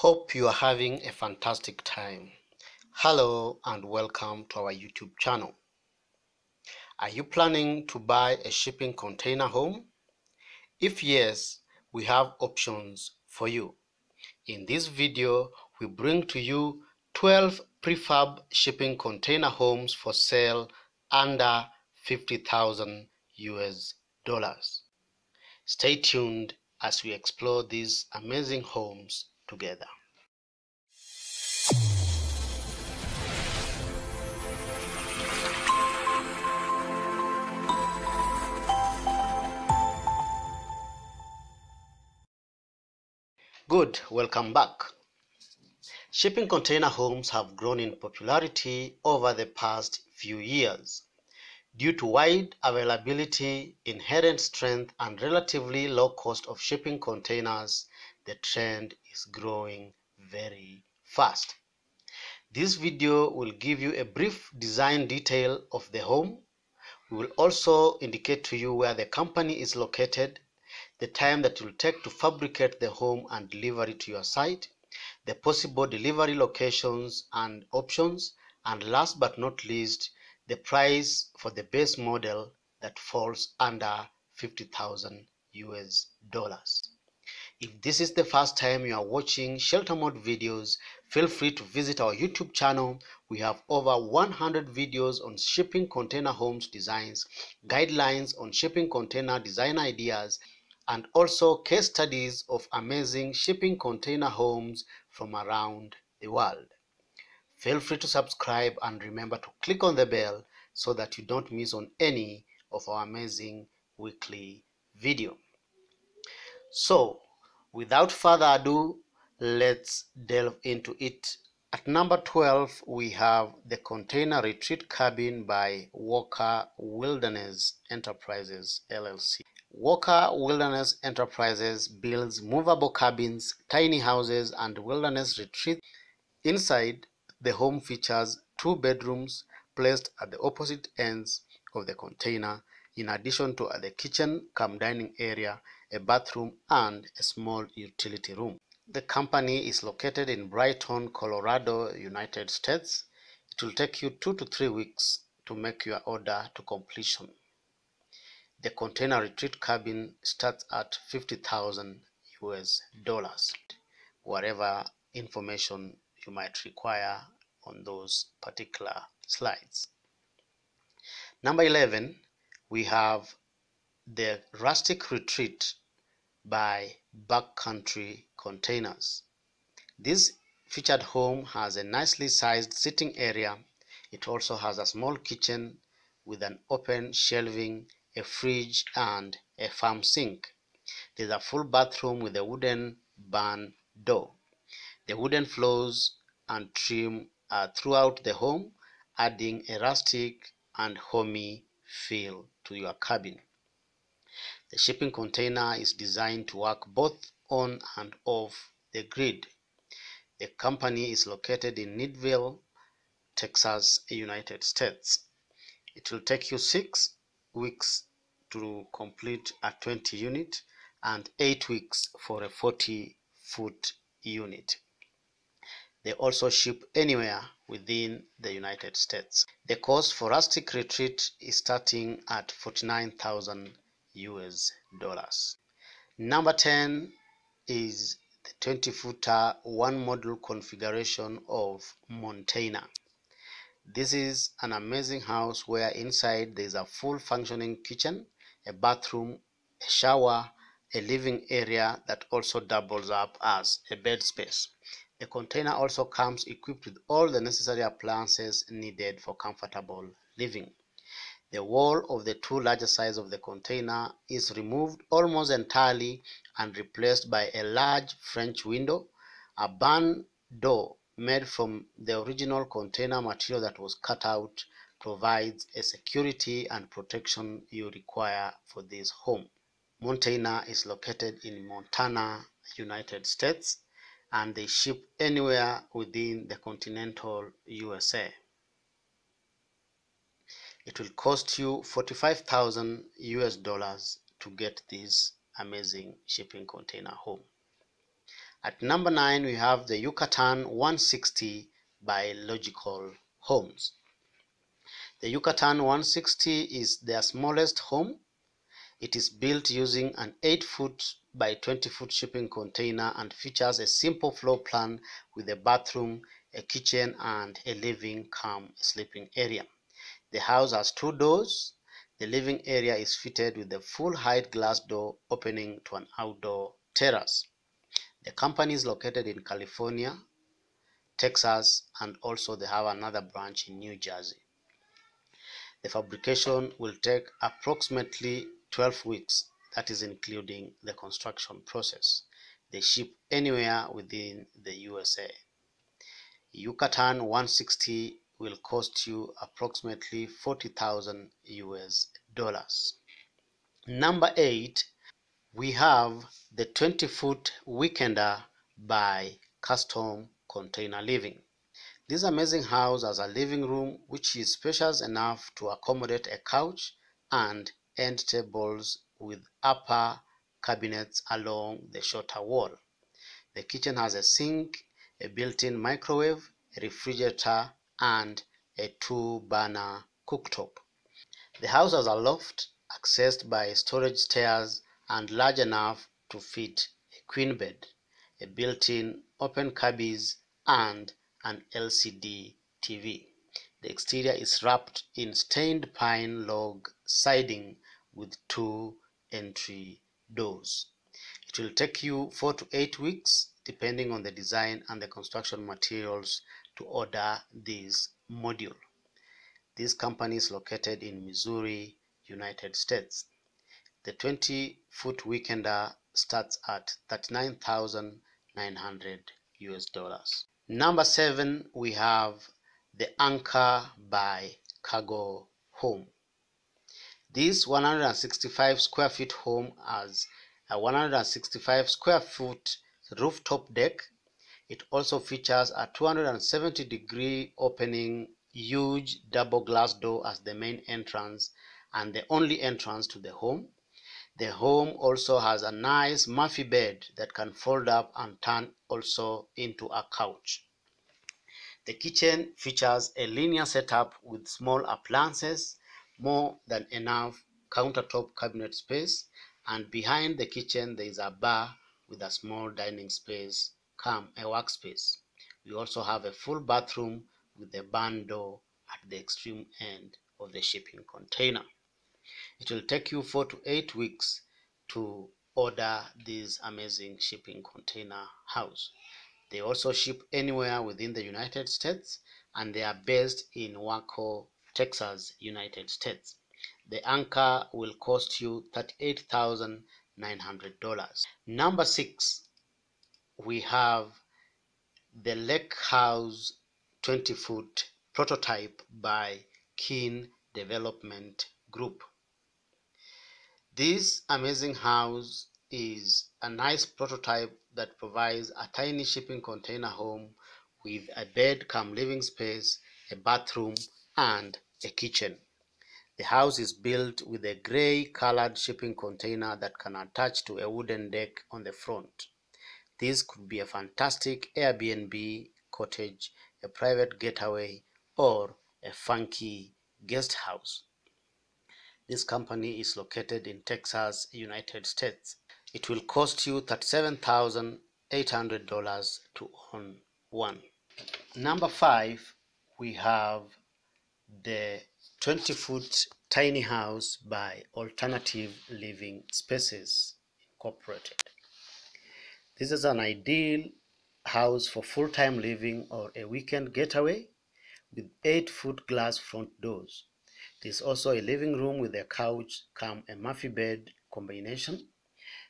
Hope you are having a fantastic time. Hello and welcome to our YouTube channel. Are you planning to buy a shipping container home? If yes, we have options for you. In this video, we bring to you 12 prefab shipping container homes for sale under 50,000 US dollars. Stay tuned as we explore these amazing homes together. Good, welcome back. Shipping container homes have grown in popularity over the past few years. Due to wide availability, inherent strength, and relatively low cost of shipping containers, the trend is growing very fast. This video will give you a brief design detail of the home. We will also indicate to you where the company is located, the time that it will take to fabricate the home and deliver it to your site, the possible delivery locations and options, and last but not least, the price for the base model that falls under 50,000 US dollars. If this is the first time you are watching Shelter Mode videos, feel free to visit our YouTube channel. We have over 100 videos on shipping container homes designs, guidelines on shipping container design ideas, and also case studies of amazing shipping container homes from around the world. Feel free to subscribe and remember to click on the bell so that you don't miss on any of our amazing weekly video. So, without further ado, let's delve into it. At number 12, we have the Container Retreat Cabin by Walker Wilderness Enterprises LLC. Walker Wilderness Enterprises builds movable cabins, tiny houses, and wilderness retreats. Inside, the home features two bedrooms placed at the opposite ends of the container, in addition to the kitchen cum dining area, a bathroom, and a small utility room. The company is located in Brighton, Colorado, United States. It will take you two to three weeks to make your order to completion. The container retreat cabin starts at 50,000 US dollars. Whatever information you might require on those particular slides. Number 11, we have the Rustic Retreat by Backcountry Containers. This featured home has a nicely sized sitting area. It also has a small kitchen with an open shelving, a fridge, and a farm sink. There's a full bathroom with a wooden barn door. The wooden floors and trim are throughout the home, adding a rustic and homey feel to your cabin. The shipping container is designed to work both on and off the grid. The company is located in Needville, Texas, United States. It will take you six weeks to complete a 20 unit and eight weeks for a 40 foot unit. They also ship anywhere within the United States. The cost for rustic retreat is starting at 49,000 US dollars. Number 10 is the 20 footer one model configuration of Montainer. This is an amazing house where inside there is a full functioning kitchen, a bathroom, a shower, a living area that also doubles up as a bed space. The container also comes equipped with all the necessary appliances needed for comfortable living. The wall of the two larger sides of the container is removed almost entirely and replaced by a large French window, a barn door made from the original container material that was cut out provides a security and protection you require for this home. Montainer is located in Montana, United States, and they ship anywhere within the continental USA. It will cost you 45,000 US dollars to get this amazing shipping container home. At number 9, we have the Yucatan 160 by Logical Homes. The Yucatan 160 is their smallest home. It is built using an 8 foot by 20 foot shipping container and features a simple floor plan with a bathroom, a kitchen, and a living cum sleeping area. The house has two doors. The living area is fitted with a full height glass door opening to an outdoor terrace. The company is located in California, Texas, and also they have another branch in New Jersey. The fabrication will take approximately 12 weeks, that is including the construction process. They ship anywhere within the USA. Yucatan 160 will cost you approximately 40,000 US dollars. Number 8, we have the 20 foot Weekender by Custom Container Living. This amazing house has a living room which is spacious enough to accommodate a couch and end tables with upper cabinets along the shorter wall. The kitchen has a sink, a built-in microwave, a refrigerator, and a two-burner cooktop. The house has a loft accessed by storage stairs and large enough to fit a queen bed, a built-in open cubbies, and an LCD TV. The exterior is wrapped in stained pine log siding with two entry doors. It will take you four to eight weeks, depending on the design and the construction materials, to order this module. This company is located in Missouri, United States. The 20 foot weekender starts at 39,900 US dollars. Number seven, we have the Anchor by Cargo Home. This 165 square feet home has a 165 square foot rooftop deck. It also features a 270 degree opening huge double glass door as the main entrance and the only entrance to the home. The home also has a nice Murphy bed that can fold up and turn also into a couch. The kitchen features a linear setup with small appliances, more than enough countertop cabinet space, and behind the kitchen there is a bar with a small dining space, come a workspace. We also have a full bathroom with a barn door at the extreme end of the shipping container. It will take you four to eight weeks to order this amazing shipping container house. They also ship anywhere within the United States and they are based in Waco, Texas, United States. The anchor will cost you $38,900. Number six, we have the Lake House 20 foot prototype by Keen Development Group. This amazing house is a nice prototype that provides a tiny shipping container home with a bed come living space, a bathroom, and a kitchen. The house is built with a gray colored shipping container that can attach to a wooden deck on the front. This could be a fantastic Airbnb cottage, a private getaway, or a funky guest house. This company is located in Texas, United States. It will cost you $37,800 to own one. Number five, we have the 20 foot tiny house by Alternative Living Spaces Incorporated. This is an ideal house for full time living or a weekend getaway with 8 foot glass front doors. There is also a living room with a couch, come a Murphy bed combination.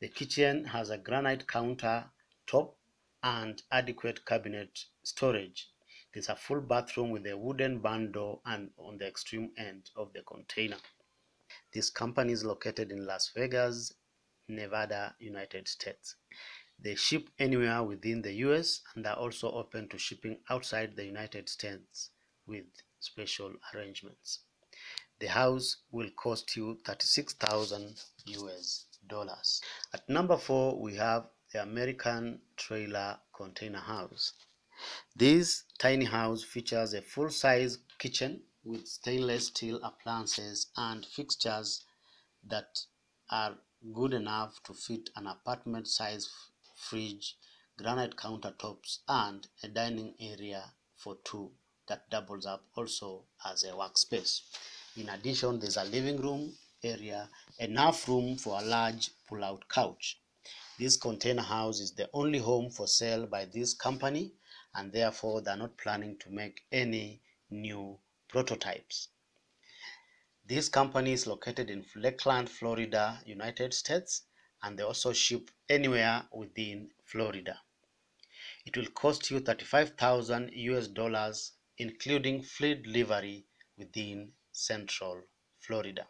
The kitchen has a granite counter top and adequate cabinet storage. There's a full bathroom with a wooden barn door and on the extreme end of the container. This company is located in Las Vegas, Nevada, United States. They ship anywhere within the US and are also open to shipping outside the United States with special arrangements. The house will cost you 36,000 US dollars. At number four, we have the American Trailer Container House. This tiny house features a full-size kitchen with stainless steel appliances and fixtures that are good enough to fit an apartment-sized fridge, granite countertops, and a dining area for two that doubles up also as a workspace. In addition, there's a living room area, enough room for a large pull-out couch. This container house is the only home for sale by this company and therefore they're not planning to make any new prototypes. This company is located in Lakeland, Florida, United States, and they also ship anywhere within Florida. It will cost you 35,000 US dollars, including free delivery within Central Florida.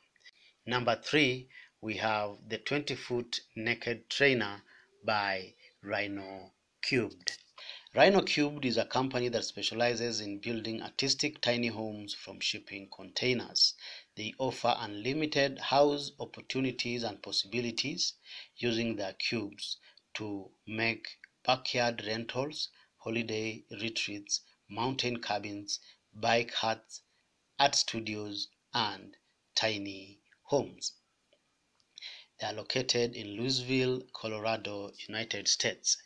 Number three, we have the 20 foot naked trainer by Rhino Cubed. Rhino Cubed is a company that specializes in building artistic tiny homes from shipping containers. They offer unlimited house opportunities and possibilities using their cubes to make backyard rentals, holiday retreats, mountain cabins, bike huts, art studios, and tiny homes. They are located in Louisville, Colorado, United States.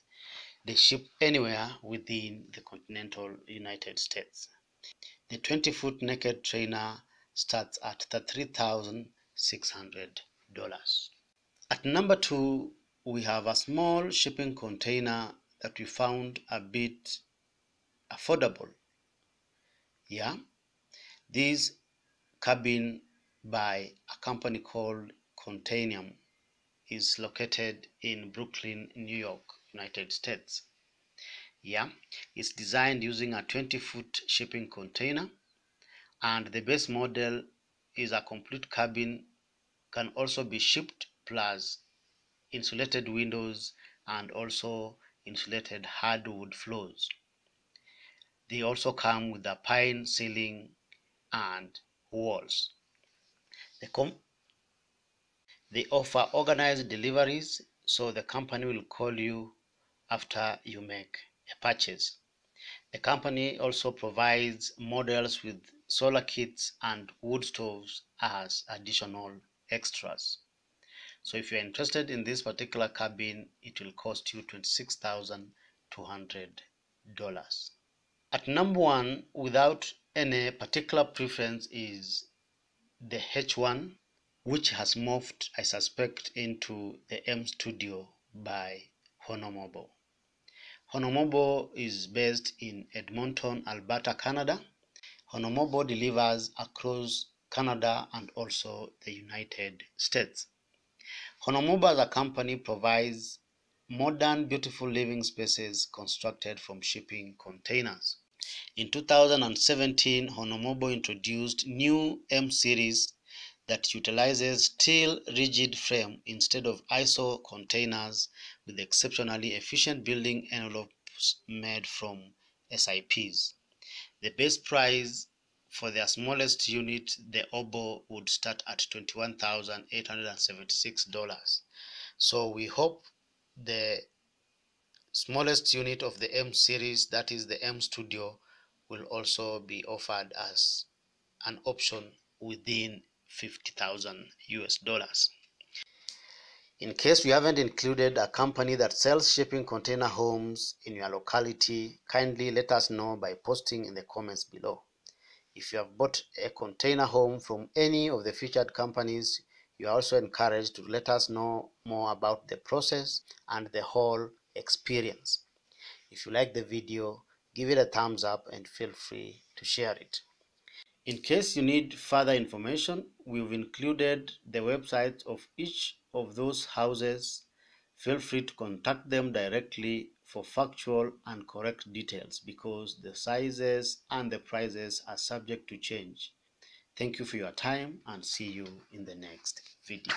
They ship anywhere within the continental United States. The 20 foot naked trainer starts at $33,600. At number two, we have a small shipping container that we found a bit affordable. Yeah, this cabin by a company called Contanium is located in Brooklyn, New York. United States. Yeah, it's designed using a 20 foot shipping container and the base model is a complete cabin can also be shipped plus insulated windows and also insulated hardwood floors. They also come with a pine ceiling and walls. They, they offer organized deliveries so the company will call you after you make a purchase. The company also provides models with solar kits and wood stoves as additional extras. So if you're interested in this particular cabin, it will cost you $26,200. At number one, without any particular preference, is the H1, which has morphed, I suspect, into the M Studio by Honomobo. Honomobo is based in Edmonton, Alberta, Canada. Honomobo delivers across Canada and also the United States. Honomobo as a company provides modern, beautiful living spaces constructed from shipping containers. In 2017, Honomobo introduced new M series that utilizes steel rigid frame instead of ISO containers with exceptionally efficient building envelopes made from SIPs. The base price for their smallest unit, the Obo, would start at $21,876. So we hope the smallest unit of the M series, that is the M Studio, will also be offered as an option within 50,000 US dollars. In case you haven't included a company that sells shipping container homes in your locality, kindly let us know by posting in the comments below. If you have bought a container home from any of the featured companies, you are also encouraged to let us know more about the process and the whole experience. If you like the video, give it a thumbs up and feel free to share it. In case you need further information, we've included the websites of each of those houses. Feel free to contact them directly for factual and correct details because the sizes and the prices are subject to change. Thank you for your time and see you in the next video.